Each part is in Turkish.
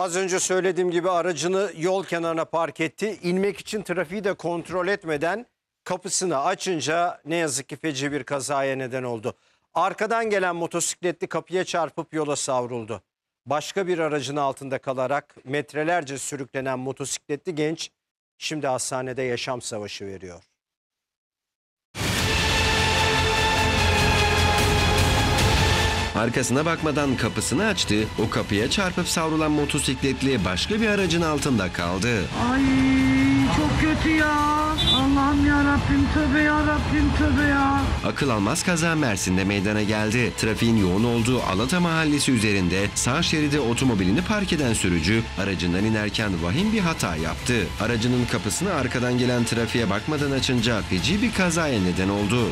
Az önce söylediğim gibi aracını yol kenarına park etti. İnmek için trafiği de kontrol etmeden kapısını açınca ne yazık ki feci bir kazaya neden oldu. Arkadan gelen motosikletli kapıya çarpıp yola savruldu. Başka bir aracın altında kalarak metrelerce sürüklenen motosikletli genç şimdi hastanede yaşam savaşı veriyor. Arkasına bakmadan kapısını açtı. O kapıya çarpıp savrulan motosikletli başka bir aracın altında kaldı. Ay çok kötü ya. Allah'ım ya Rabbim tövbe ya Rabbim tövbe ya. Akıl almaz kaza Mersin'de meydana geldi. Trafiğin yoğun olduğu Alata Mahallesi üzerinde sağ şeride otomobilini park eden sürücü aracından inerken vahim bir hata yaptı. Aracının kapısını arkadan gelen trafiğe bakmadan açınca feci bir kazaya neden oldu.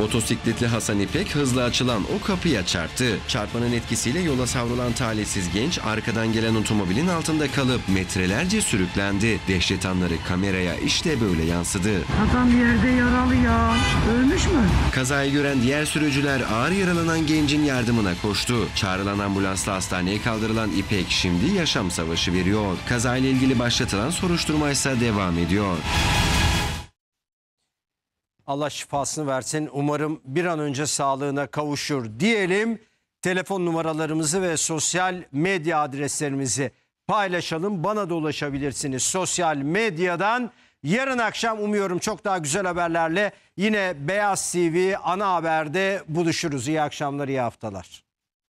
Motosikletli Hasan İpek hızla açılan o kapıya çarptı. Çarpmanın etkisiyle yola savrulan talihsiz genç arkadan gelen otomobilin altında kalıp metrelerce sürüklendi. Dehşet anları kameraya işte böyle yansıdı. Adam yerde yaralı ya. Ölmüş mü? Kazayı gören diğer sürücüler ağır yaralanan gencin yardımına koştu. Çağrılan ambulansla hastaneye kaldırılan İpek şimdi yaşam savaşı veriyor. Kazayla ilgili başlatılan soruşturma ise devam ediyor. Allah şifasını versin. Umarım bir an önce sağlığına kavuşur diyelim. Telefon numaralarımızı ve sosyal medya adreslerimizi paylaşalım. Bana da ulaşabilirsiniz sosyal medyadan. Yarın akşam umuyorum çok daha güzel haberlerle yine Beyaz TV ana haberde buluşuruz. İyi akşamlar, iyi haftalar.